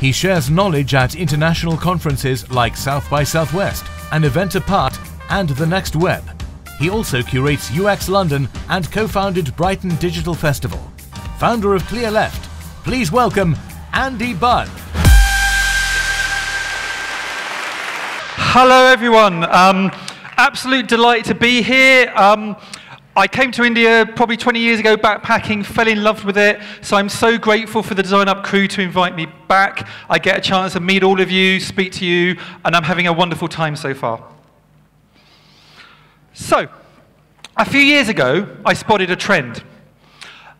He shares knowledge at international conferences like South by Southwest, An Event Apart, and The Next Web. He also curates UX London and co-founded Brighton Digital Festival. Founder of Clearleft, please welcome Andy Budd. Hello, everyone. Um, absolute delight to be here. Um, I came to India probably 20 years ago backpacking, fell in love with it, so I'm so grateful for the DesignUp crew to invite me back. I get a chance to meet all of you, speak to you, and I'm having a wonderful time so far. So, a few years ago, I spotted a trend.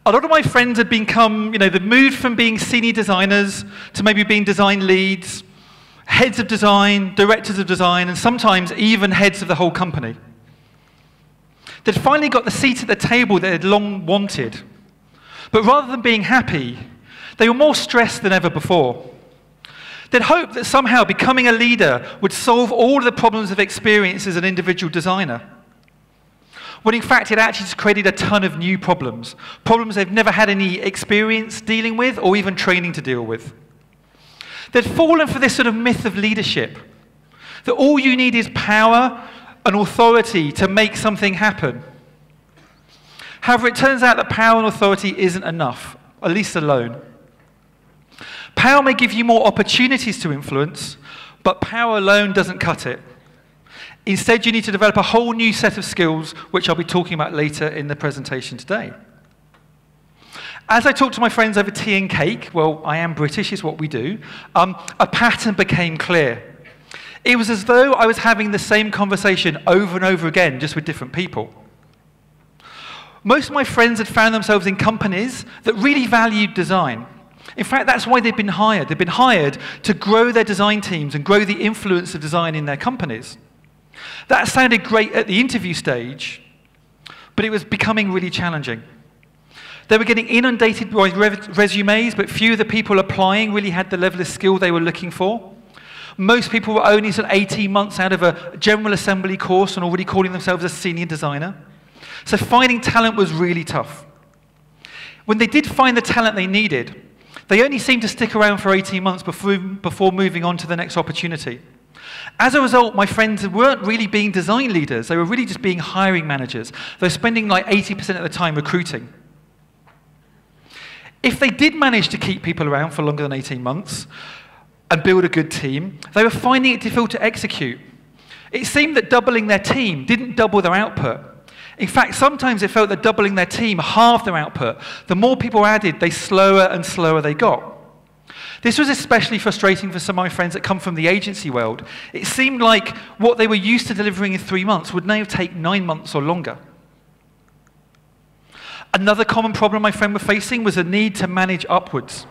A lot of my friends had become, you know, they'd moved from being senior designers to maybe being design leads, heads of design, directors of design, and sometimes even heads of the whole company. They'd finally got the seat at the table they had long wanted. But rather than being happy, they were more stressed than ever before. They'd hoped that somehow becoming a leader would solve all the problems of experience as an individual designer. When in fact, it actually just created a ton of new problems. Problems they've never had any experience dealing with or even training to deal with. They'd fallen for this sort of myth of leadership that all you need is power and authority to make something happen. However, it turns out that power and authority isn't enough, at least alone. Power may give you more opportunities to influence, but power alone doesn't cut it. Instead, you need to develop a whole new set of skills, which I'll be talking about later in the presentation today. As I talked to my friends over tea and cake, well, I am British, is what we do, um, a pattern became clear. It was as though I was having the same conversation over and over again, just with different people. Most of my friends had found themselves in companies that really valued design. In fact, that's why they've been hired. They've been hired to grow their design teams and grow the influence of design in their companies. That sounded great at the interview stage, but it was becoming really challenging. They were getting inundated by resumes, but few of the people applying really had the level of skill they were looking for. Most people were only sort of 18 months out of a general assembly course and already calling themselves a senior designer. So finding talent was really tough. When they did find the talent they needed, they only seemed to stick around for 18 months before, before moving on to the next opportunity. As a result, my friends weren't really being design leaders. They were really just being hiring managers. They were spending like 80% of the time recruiting. If they did manage to keep people around for longer than 18 months and build a good team, they were finding it difficult to execute. It seemed that doubling their team didn't double their output. In fact, sometimes it felt that doubling their team halved their output. The more people added, the slower and slower they got. This was especially frustrating for some of my friends that come from the agency world. It seemed like what they were used to delivering in three months would now take nine months or longer. Another common problem my friend were facing was a need to manage upwards.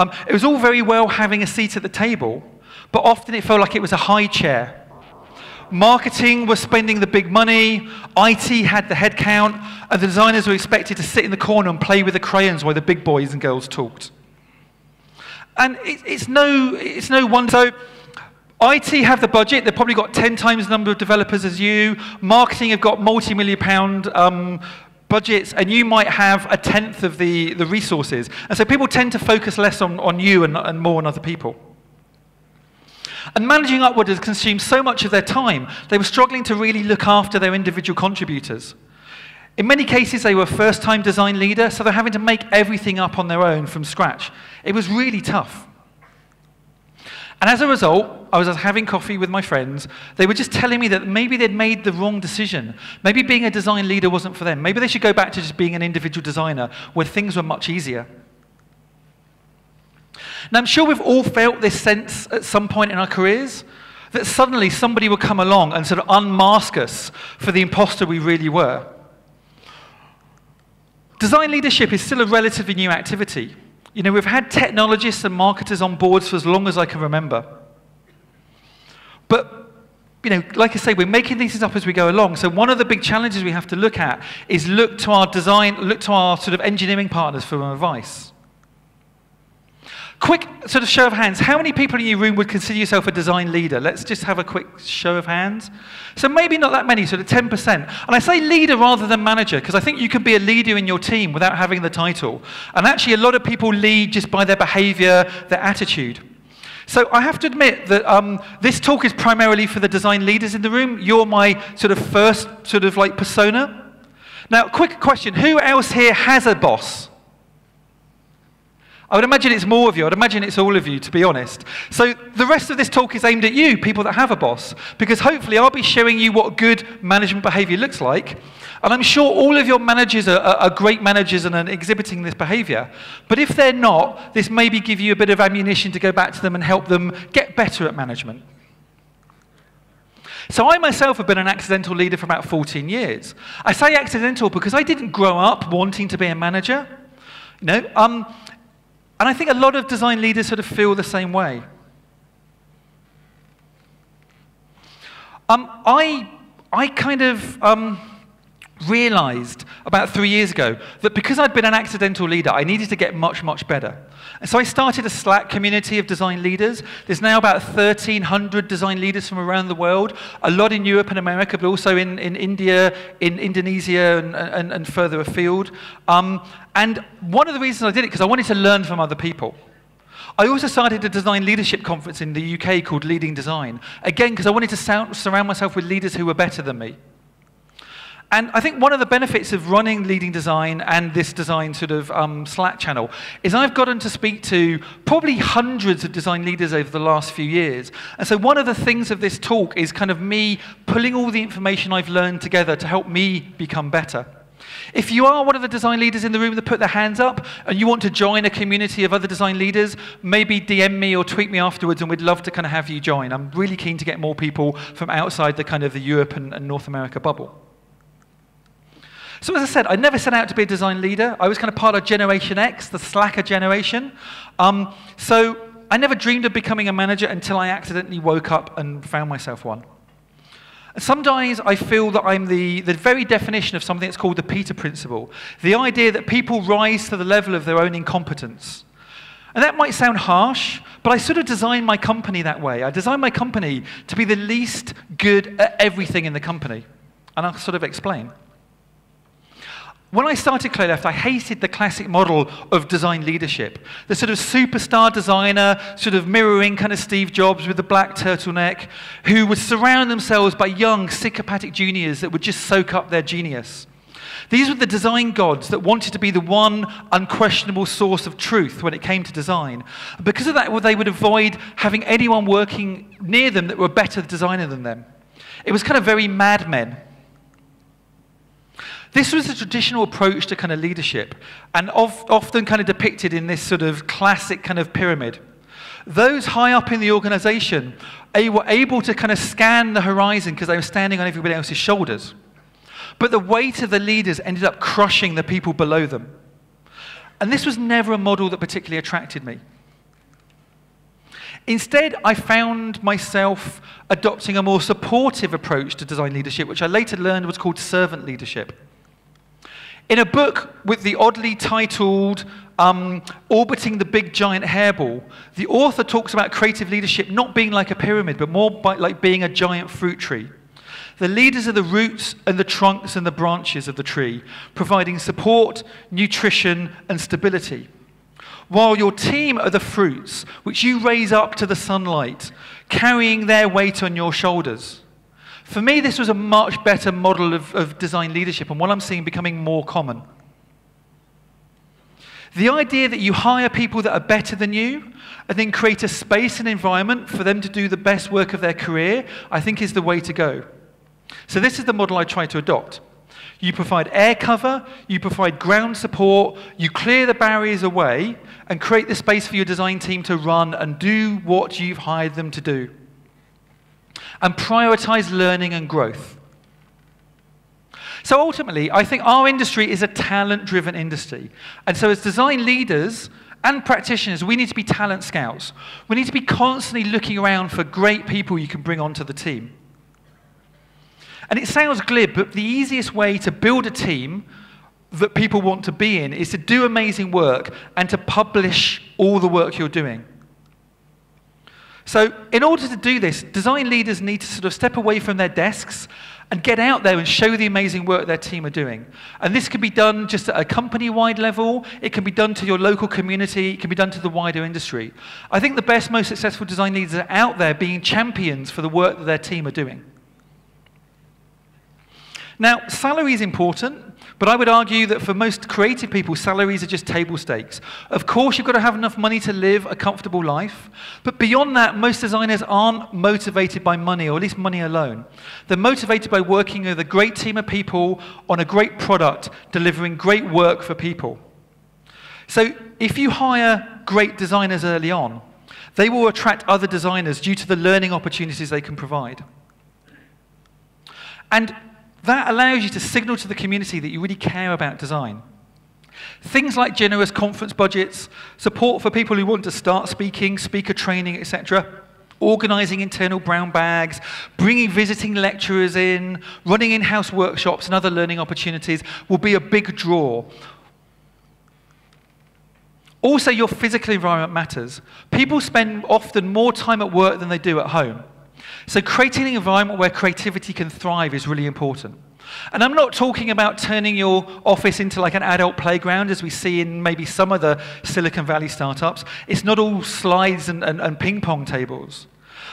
Um, it was all very well having a seat at the table, but often it felt like it was a high chair. Marketing was spending the big money, IT had the headcount, and the designers were expected to sit in the corner and play with the crayons while the big boys and girls talked. And it, it's, no, it's no wonder. So, IT have the budget. They've probably got 10 times the number of developers as you. Marketing have got multi-million pound um, budgets, and you might have a tenth of the, the resources. And so people tend to focus less on, on you and, and more on other people. And managing upward has consumed so much of their time, they were struggling to really look after their individual contributors. In many cases, they were first time design leader, so they're having to make everything up on their own from scratch. It was really tough. And as a result, I was having coffee with my friends. They were just telling me that maybe they'd made the wrong decision. Maybe being a design leader wasn't for them. Maybe they should go back to just being an individual designer where things were much easier. Now, I'm sure we've all felt this sense at some point in our careers that suddenly somebody would come along and sort of unmask us for the imposter we really were. Design leadership is still a relatively new activity. You know, we've had technologists and marketers on boards for as long as I can remember. But you know, like I say, we're making these up as we go along. So one of the big challenges we have to look at is look to our design, look to our sort of engineering partners for advice. Quick sort of show of hands. How many people in your room would consider yourself a design leader? Let's just have a quick show of hands. So maybe not that many, sort of 10%. And I say leader rather than manager because I think you can be a leader in your team without having the title. And actually, a lot of people lead just by their behavior, their attitude. So I have to admit that um, this talk is primarily for the design leaders in the room. You're my sort of first sort of like persona. Now, quick question. Who else here has a boss? I would imagine it's more of you. I'd imagine it's all of you, to be honest. So the rest of this talk is aimed at you, people that have a boss, because hopefully I'll be showing you what good management behavior looks like. And I'm sure all of your managers are, are, great managers and are exhibiting this behavior. But if they're not, this maybe give you a bit of ammunition to go back to them and help them get better at management. So I myself have been an accidental leader for about 14 years. I say accidental because I didn't grow up wanting to be a manager. Know, um, and I think a lot of design leaders sort of feel the same way. Um, I, I kind of um, realized about three years ago that because I'd been an accidental leader, I needed to get much, much better. So I started a Slack community of design leaders. There's now about 1,300 design leaders from around the world, a lot in Europe and America, but also in, in India, in Indonesia, and, and, and further afield. Um, and one of the reasons I did it, because I wanted to learn from other people. I also started a design leadership conference in the UK called Leading Design. Again, because I wanted to surround myself with leaders who were better than me. And I think one of the benefits of running Leading Design and this design sort of um, Slack channel is I've gotten to speak to probably hundreds of design leaders over the last few years. And so one of the things of this talk is kind of me pulling all the information I've learned together to help me become better. If you are one of the design leaders in the room that put their hands up and you want to join a community of other design leaders, maybe DM me or tweet me afterwards and we'd love to kind of have you join. I'm really keen to get more people from outside the kind of the Europe and, and North America bubble. So as I said, I never set out to be a design leader. I was kind of part of Generation X, the slacker generation. Um, so I never dreamed of becoming a manager until I accidentally woke up and found myself one. Sometimes I feel that I'm the, the very definition of something that's called the Peter Principle, the idea that people rise to the level of their own incompetence. And that might sound harsh, but I sort of designed my company that way. I designed my company to be the least good at everything in the company. And I'll sort of explain. When I started Clearleft, I hated the classic model of design leadership. The sort of superstar designer, sort of mirroring kind of Steve Jobs with the black turtleneck, who would surround themselves by young, psychopathic juniors that would just soak up their genius. These were the design gods that wanted to be the one unquestionable source of truth when it came to design. Because of that, they would avoid having anyone working near them that were a better designer than them. It was kind of very Mad Men. This was a traditional approach to kind of leadership, and of, often kind of depicted in this sort of classic kind of pyramid. Those high up in the organization were able to kind of scan the horizon because they were standing on everybody else's shoulders. But the weight of the leaders ended up crushing the people below them. And this was never a model that particularly attracted me. Instead, I found myself adopting a more supportive approach to design leadership, which I later learned was called servant leadership. In a book with the oddly titled um, Orbiting the Big Giant Hairball, the author talks about creative leadership not being like a pyramid, but more like being a giant fruit tree. The leaders are the roots and the trunks and the branches of the tree, providing support, nutrition, and stability. While your team are the fruits, which you raise up to the sunlight, carrying their weight on your shoulders. For me, this was a much better model of, of design leadership and what I'm seeing becoming more common. The idea that you hire people that are better than you and then create a space and environment for them to do the best work of their career, I think is the way to go. So, this is the model I try to adopt. You provide air cover, you provide ground support, you clear the barriers away, and create the space for your design team to run and do what you've hired them to do and prioritize learning and growth. So ultimately, I think our industry is a talent driven industry. And so, as design leaders and practitioners, we need to be talent scouts. We need to be constantly looking around for great people you can bring onto the team. And it sounds glib, but the easiest way to build a team that people want to be in is to do amazing work and to publish all the work you're doing. So, in order to do this, design leaders need to sort of step away from their desks and get out there and show the amazing work their team are doing. And this can be done just at a company wide level, it can be done to your local community, it can be done to the wider industry. I think the best, most successful design leaders are out there being champions for the work that their team are doing. Now, salary is important, but I would argue that for most creative people, salaries are just table stakes. Of course, you've got to have enough money to live a comfortable life, but beyond that, most designers aren't motivated by money, or at least money alone. They're motivated by working with a great team of people on a great product, delivering great work for people. So, if you hire great designers early on, they will attract other designers due to the learning opportunities they can provide. And that allows you to signal to the community that you really care about design. Things like generous conference budgets, support for people who want to start speaking, speaker training, etc., organising internal brown bags, bringing visiting lecturers in, running in house workshops and other learning opportunities will be a big draw. Also, your physical environment matters. People spend often more time at work than they do at home. So creating an environment where creativity can thrive is really important. And I'm not talking about turning your office into like an adult playground as we see in maybe some of the Silicon Valley startups. It's not all slides and, and, and ping pong tables.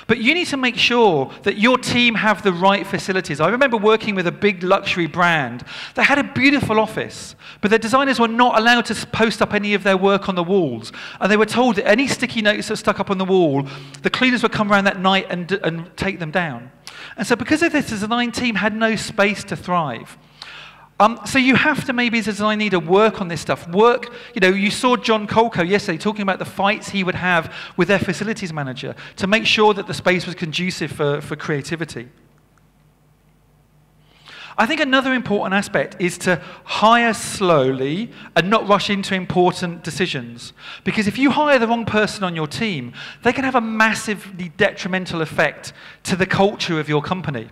But you need to make sure that your team have the right facilities. I remember working with a big luxury brand that had a beautiful office, but their designers were not allowed to post up any of their work on the walls. And they were told that any sticky notes that stuck up on the wall, the cleaners would come around that night and, and take them down. And so, because of this, the design team had no space to thrive. Um, so you have to maybe as a design leader work on this stuff. Work, you know, you saw Jon Kolko yesterday talking about the fights he would have with their facilities manager to make sure that the space was conducive for, for creativity. I think another important aspect is to hire slowly and not rush into important decisions. Because if you hire the wrong person on your team, they can have a massively detrimental effect to the culture of your company.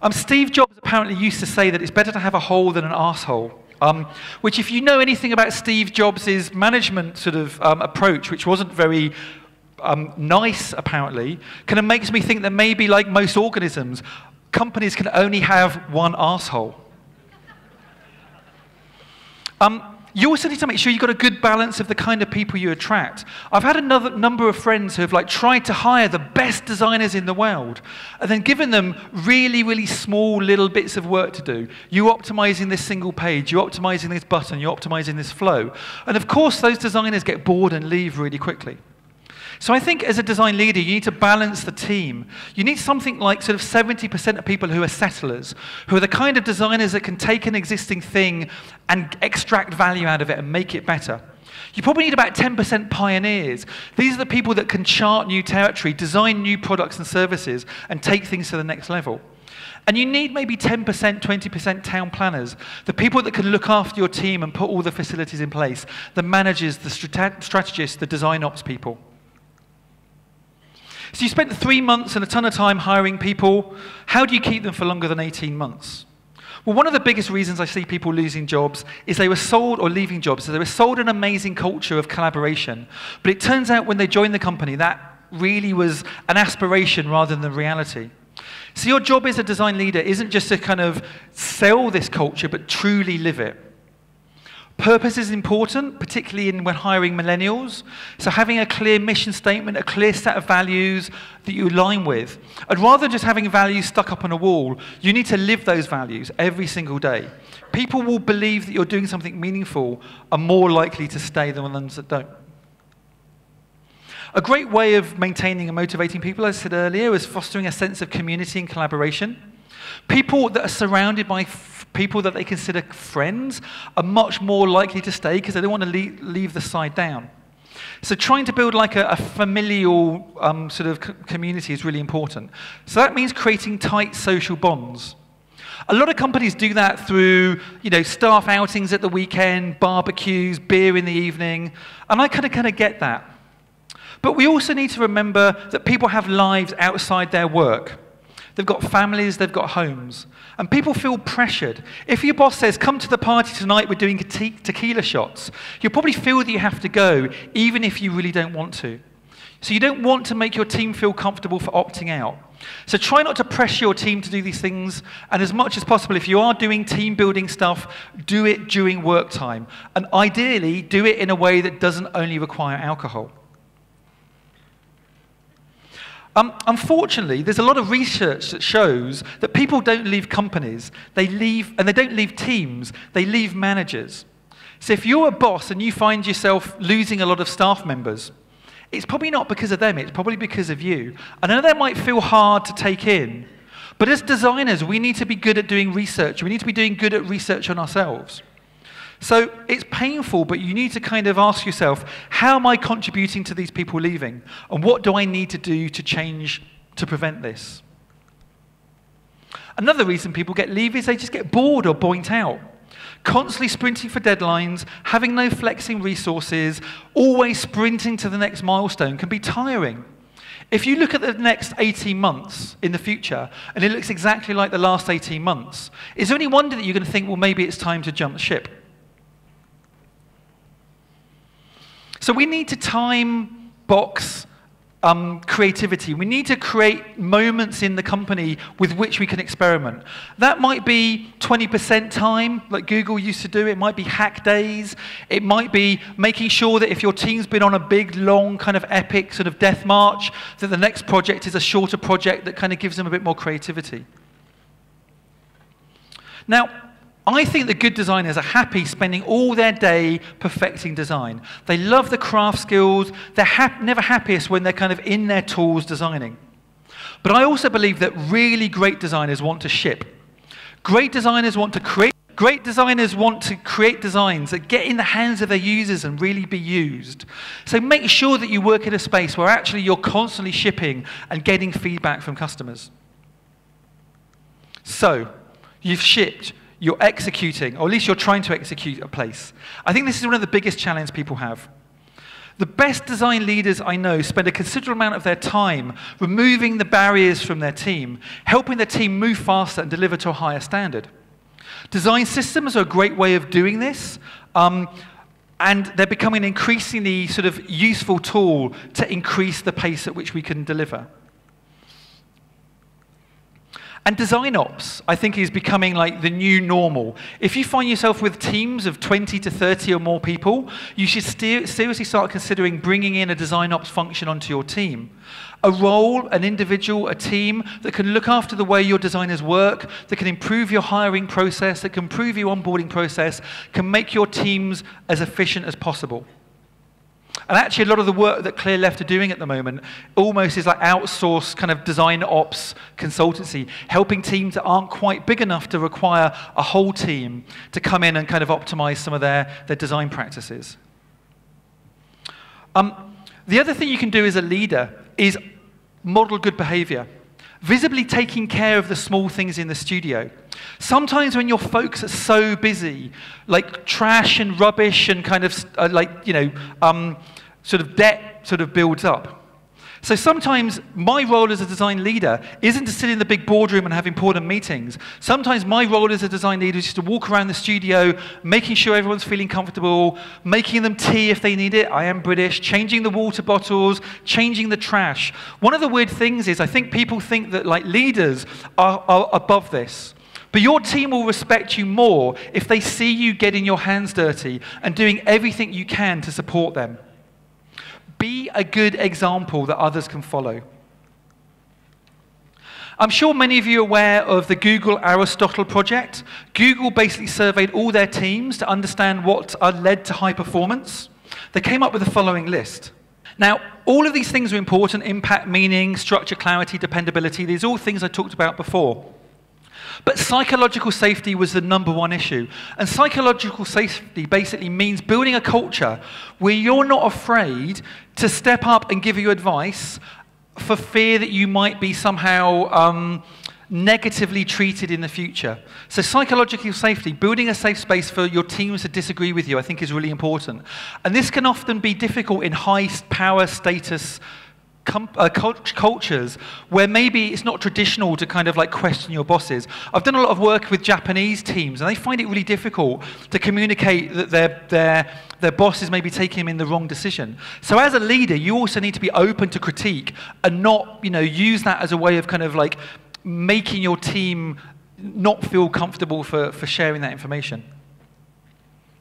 Um, Steve Jobs apparently used to say that it's better to have a hole than an asshole. Um, which, if you know anything about Steve Jobs' management sort of um, approach, which wasn't very um, nice apparently, kind of makes me think that maybe, like most organisms, companies can only have one asshole. Um, you also need to make sure you've got a good balance of the kind of people you attract. I've had another number of friends who have like tried to hire the best designers in the world and then given them really, really small little bits of work to do. You're optimizing this single page, you're optimizing this button, you're optimizing this flow. And of course, those designers get bored and leave really quickly. So I think as a design leader, you need to balance the team. You need something like sort of 70% of people who are settlers, who are the kind of designers that can take an existing thing and extract value out of it and make it better. You probably need about 10% pioneers. These are the people that can chart new territory, design new products and services, and take things to the next level. And you need maybe 10%, 20% town planners, the people that can look after your team and put all the facilities in place, the managers, the strategists, the design ops people. So you spent three months and a ton of time hiring people. How do you keep them for longer than 18 months? Well, one of the biggest reasons I see people losing jobs is they were sold or leaving jobs. So they were sold an amazing culture of collaboration. But it turns out when they joined the company, that really was an aspiration rather than reality. So your job as a design leader isn't just to kind of sell this culture, but truly live it. Purpose is important, particularly in, when hiring millennials. So having a clear mission statement, a clear set of values that you align with. And rather than just having values stuck up on a wall, you need to live those values every single day. People will believe that you're doing something meaningful are more likely to stay than ones that don't. A great way of maintaining and motivating people, as I said earlier, is fostering a sense of community and collaboration. People that are surrounded by people that they consider friends are much more likely to stay because they don't want to leave, leave the side down. So trying to build like a, a familial um, sort of community is really important. So that means creating tight social bonds. A lot of companies do that through, you know, staff outings at the weekend, barbecues, beer in the evening, and I kind of kind of get that. But we also need to remember that people have lives outside their work. They've got families, they've got homes. And people feel pressured. If your boss says, Come to the party tonight, we're doing te- tequila shots, you'll probably feel that you have to go, even if you really don't want to. So you don't want to make your team feel comfortable for opting out. So try not to pressure your team to do these things. And as much as possible, if you are doing team building stuff, do it during work time. And ideally, do it in a way that doesn't only require alcohol. Um, unfortunately, there's a lot of research that shows that people don't leave companies, they leave, and they don't leave teams, they leave managers. So if you're a boss and you find yourself losing a lot of staff members, it's probably not because of them, it's probably because of you. I know that might feel hard to take in, but as designers, we need to be good at doing research. We need to be doing good at research on ourselves. So it's painful, but you need to kind of ask yourself, how am I contributing to these people leaving? And what do I need to do to change to prevent this? Another reason people get leave is they just get bored or burnt out. Constantly sprinting for deadlines, having no flexing resources, always sprinting to the next milestone can be tiring. If you look at the next 18 months in the future and it looks exactly like the last 18 months, is there any wonder that you're going to think, well, maybe it's time to jump ship? So we need to time box um, creativity. We need to create moments in the company with which we can experiment. That might be 20% time, like Google used to do. It might be hack days. It might be making sure that if your team's been on a big, long, kind of epic sort of death march, that the next project is a shorter project that kind of gives them a bit more creativity. Now, I think the good designers are happy spending all their day perfecting design. They love the craft skills. They're hap- never happiest when they're kind of in their tools designing. But I also believe that really great designers want to ship. Great designers want to create. Great designers want to create designs that get in the hands of their users and really be used. So make sure that you work in a space where actually you're constantly shipping and getting feedback from customers. So, you've shipped, you're executing, or at least you're trying to execute a place. I think this is one of the biggest challenges people have. The best design leaders I know spend a considerable amount of their time removing the barriers from their team, helping their team move faster and deliver to a higher standard. Design systems are a great way of doing this, um, and they're becoming an increasingly sort of useful tool to increase the pace at which we can deliver. And design ops, I think, is becoming like the new normal. If you find yourself with teams of 20 to 30 or more people, you should seriously start considering bringing in a design ops function onto your team. A role, an individual, a team that can look after the way your designers work, that can improve your hiring process, that can improve your onboarding process, can make your teams as efficient as possible. And actually, a lot of the work that Clearleft are doing at the moment almost is like outsourced kind of design ops consultancy, helping teams that aren't quite big enough to require a whole team to come in and kind of optimize some of their, their design practices. Um, the other thing you can do as a leader is model good behavior visibly taking care of the small things in the studio. Sometimes when your folks are so busy, like trash and rubbish and kind of uh, like, you know, um, sort of debt sort of builds up. So sometimes my role as a design leader isn't to sit in the big boardroom and have important meetings. Sometimes my role as a design leader is just to walk around the studio, making sure everyone's feeling comfortable, making them tea if they need it. I am British. Changing the water bottles, changing the trash. One of the weird things is I think people think that like leaders are, are above this. But your team will respect you more if they see you getting your hands dirty and doing everything you can to support them. Be a good example that others can follow. I'm sure many of you are aware of the Google Aristotle project. Google basically surveyed all their teams to understand what are led to high performance. They came up with the following list. Now, all of these things are important impact, meaning, structure, clarity, dependability. These are all things I talked about before. But psychological safety was the number one issue. And psychological safety basically means building a culture where you're not afraid to step up and give you advice for fear that you might be somehow um, negatively treated in the future. So, psychological safety, building a safe space for your teams to disagree with you, I think is really important. And this can often be difficult in high power status com- uh, cult- cultures where maybe it's not traditional to kind of like question your bosses. I've done a lot of work with Japanese teams, and they find it really difficult to communicate that their, their, their boss is maybe taking them in the wrong decision. So as a leader, you also need to be open to critique and not, you know, use that as a way of kind of like making your team not feel comfortable for, for sharing that information.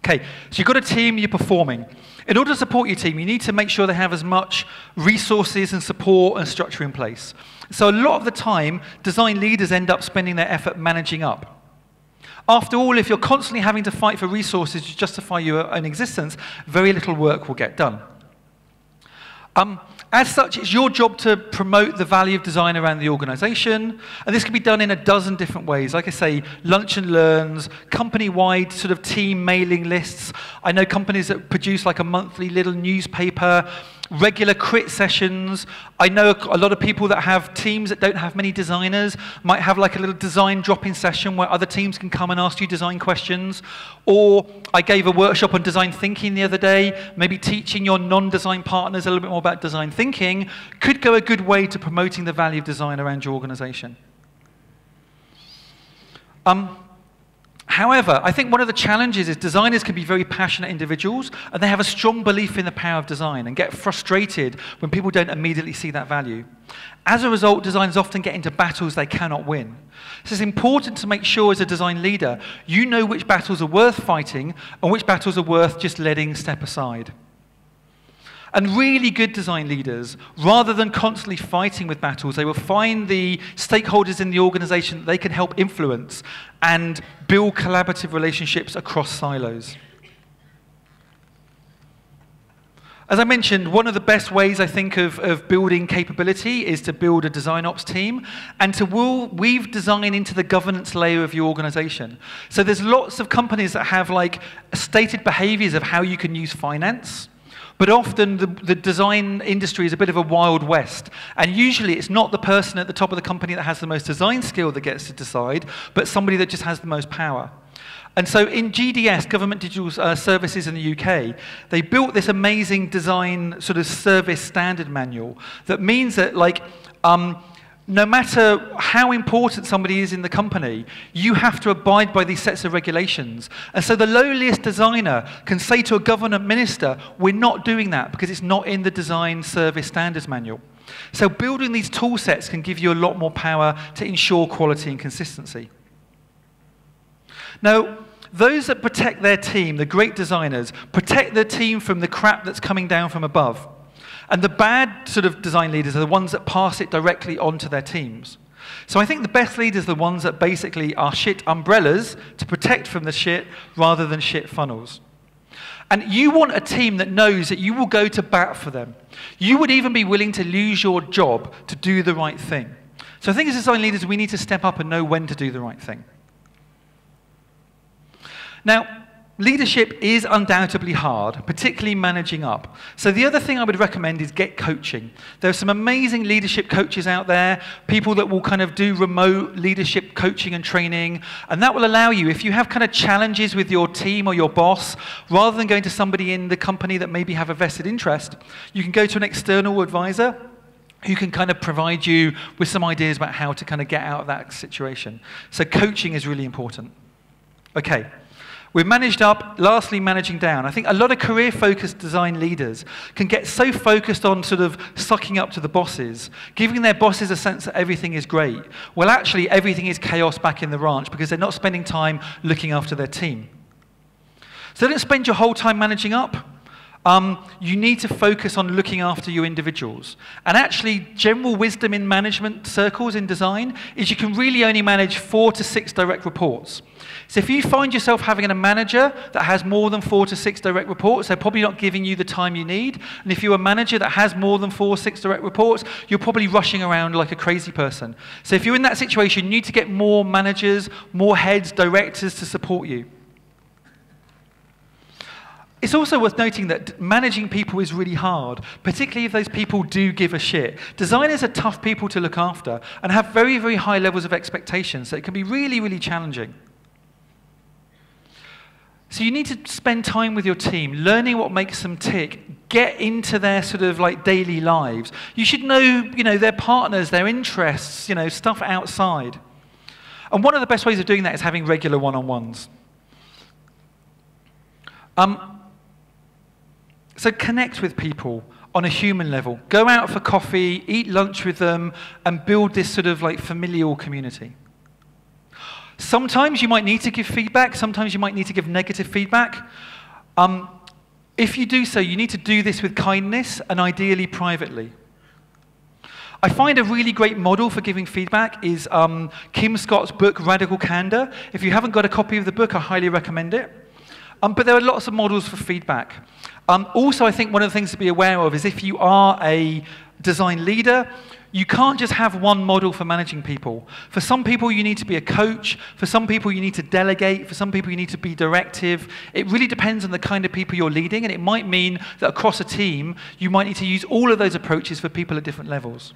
Okay, so you've got a team, you're performing. In order to support your team, you need to make sure they have as much resources and support and structure in place. So a lot of the time, design leaders end up spending their effort managing up. After all, if you're constantly having to fight for resources to justify your own existence, very little work will get done. Um, as such, it's your job to promote the value of design around the organization. And this can be done in a dozen different ways. Like I say, lunch and learns, company wide sort of team mailing lists. I know companies that produce like a monthly little newspaper regular crit sessions. I know a lot of people that have teams that don't have many designers might have like a little design drop-in session where other teams can come and ask you design questions. Or I gave a workshop on design thinking the other day, maybe teaching your non-design partners a little bit more about design thinking could go a good way to promoting the value of design around your organization. Um, However, I think one of the challenges is designers can be very passionate individuals and they have a strong belief in the power of design and get frustrated when people don't immediately see that value. As a result, designers often get into battles they cannot win. So it's important to make sure as a design leader you know which battles are worth fighting and which battles are worth just letting step aside. And really good design leaders, rather than constantly fighting with battles, they will find the stakeholders in the organization that they can help influence and build collaborative relationships across silos. As I mentioned, one of the best ways I think of, of building capability is to build a design ops team and to weave design into the governance layer of your organization. So there's lots of companies that have like stated behaviors of how you can use finance but often the, the design industry is a bit of a wild west. And usually it's not the person at the top of the company that has the most design skill that gets to decide, but somebody that just has the most power. And so in GDS, Government Digital uh, Services in the UK, they built this amazing design sort of service standard manual that means that like um, no matter how important somebody is in the company, you have to abide by these sets of regulations. And so the lowliest designer can say to a government minister, we're not doing that because it's not in the design service standards manual. So building these tool sets can give you a lot more power to ensure quality and consistency. Now, those that protect their team, the great designers, protect their team from the crap that's coming down from above. And the bad sort of design leaders are the ones that pass it directly onto their teams. So I think the best leaders are the ones that basically are shit umbrellas to protect from the shit rather than shit funnels. And you want a team that knows that you will go to bat for them. You would even be willing to lose your job to do the right thing. So I think as design leaders, we need to step up and know when to do the right thing. Now, Leadership is undoubtedly hard, particularly managing up. So, the other thing I would recommend is get coaching. There are some amazing leadership coaches out there, people that will kind of do remote leadership coaching and training. And that will allow you, if you have kind of challenges with your team or your boss, rather than going to somebody in the company that maybe have a vested interest, you can go to an external advisor who can kind of provide you with some ideas about how to kind of get out of that situation. So, coaching is really important. Okay. We've managed up, lastly, managing down. I think a lot of career focused design leaders can get so focused on sort of sucking up to the bosses, giving their bosses a sense that everything is great. Well, actually, everything is chaos back in the ranch because they're not spending time looking after their team. So don't spend your whole time managing up. Um, you need to focus on looking after your individuals. And actually, general wisdom in management circles in design is you can really only manage four to six direct reports. So if you find yourself having a manager that has more than four to six direct reports, they're probably not giving you the time you need. And if you're a manager that has more than four or six direct reports, you're probably rushing around like a crazy person. So if you're in that situation, you need to get more managers, more heads, directors to support you. It's also worth noting that managing people is really hard, particularly if those people do give a shit. Designers are tough people to look after and have very, very high levels of expectations, so it can be really, really challenging. So you need to spend time with your team, learning what makes them tick, get into their sort of like daily lives. You should know, you know, their partners, their interests, you know, stuff outside. And one of the best ways of doing that is having regular one-on-ones. Um, so connect with people on a human level. Go out for coffee, eat lunch with them, and build this sort of like familial community. Sometimes you might need to give feedback, sometimes you might need to give negative feedback. Um, if you do so, you need to do this with kindness and ideally privately. I find a really great model for giving feedback is um, Kim Scott's book, Radical Candor. If you haven't got a copy of the book, I highly recommend it. Um, but there are lots of models for feedback. Um, also, I think one of the things to be aware of is if you are a design leader, you can't just have one model for managing people. For some people, you need to be a coach. For some people, you need to delegate. For some people, you need to be directive. It really depends on the kind of people you're leading, and it might mean that across a team, you might need to use all of those approaches for people at different levels.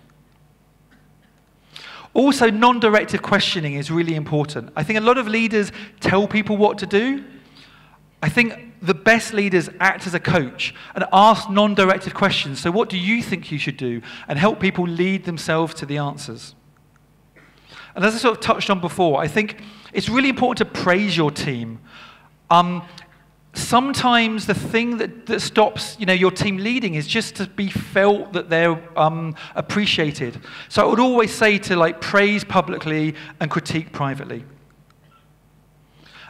Also, non directive questioning is really important. I think a lot of leaders tell people what to do. I think the best leaders act as a coach and ask non directive questions. So, what do you think you should do? And help people lead themselves to the answers. And as I sort of touched on before, I think it's really important to praise your team. Um, sometimes the thing that, that stops you know, your team leading is just to be felt that they're um, appreciated. So I would always say to like praise publicly and critique privately.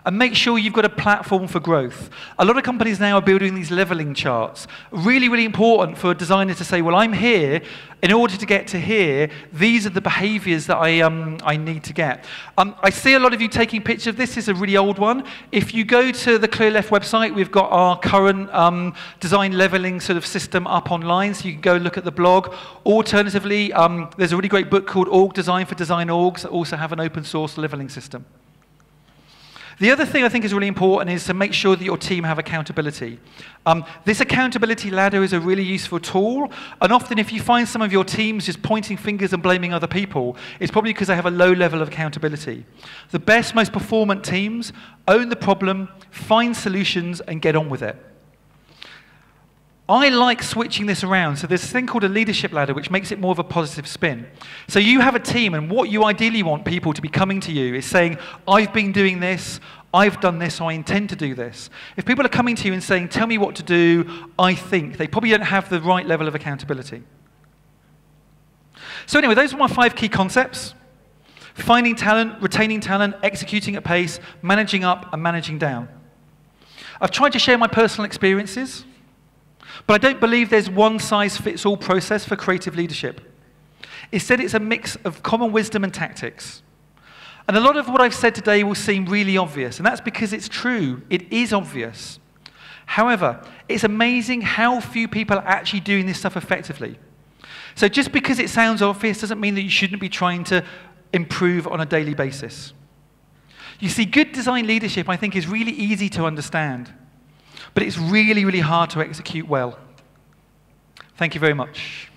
And make sure you've got a platform for growth. A lot of companies now are building these leveling charts. Really, really important for a designer to say, well, I'm here. In order to get to here, these are the behaviors that I, um, I need to get. Um, I see a lot of you taking pictures of this. This is a really old one. If you go to the Clearleft website, we've got our current um, design leveling sort of system up online, so you can go look at the blog. Alternatively, um, there's a really great book called Org Design for Design Orgs that also have an open source leveling system. The other thing I think is really important is to make sure that your team have accountability. Um, this accountability ladder is a really useful tool, and often if you find some of your teams just pointing fingers and blaming other people, it's probably because they have a low level of accountability. The best, most performant teams own the problem, find solutions, and get on with it. I like switching this around. So there's a thing called a leadership ladder, which makes it more of a positive spin. So you have a team, and what you ideally want people to be coming to you is saying, I've been doing this, I've done this, I intend to do this. If people are coming to you and saying, Tell me what to do, I think, they probably don't have the right level of accountability. So, anyway, those are my five key concepts finding talent, retaining talent, executing at pace, managing up, and managing down. I've tried to share my personal experiences. But I don't believe there's one size fits all process for creative leadership. Instead, it's a mix of common wisdom and tactics. And a lot of what I've said today will seem really obvious, and that's because it's true. It is obvious. However, it's amazing how few people are actually doing this stuff effectively. So just because it sounds obvious doesn't mean that you shouldn't be trying to improve on a daily basis. You see, good design leadership, I think, is really easy to understand. But it's really, really hard to execute well. Thank you very much.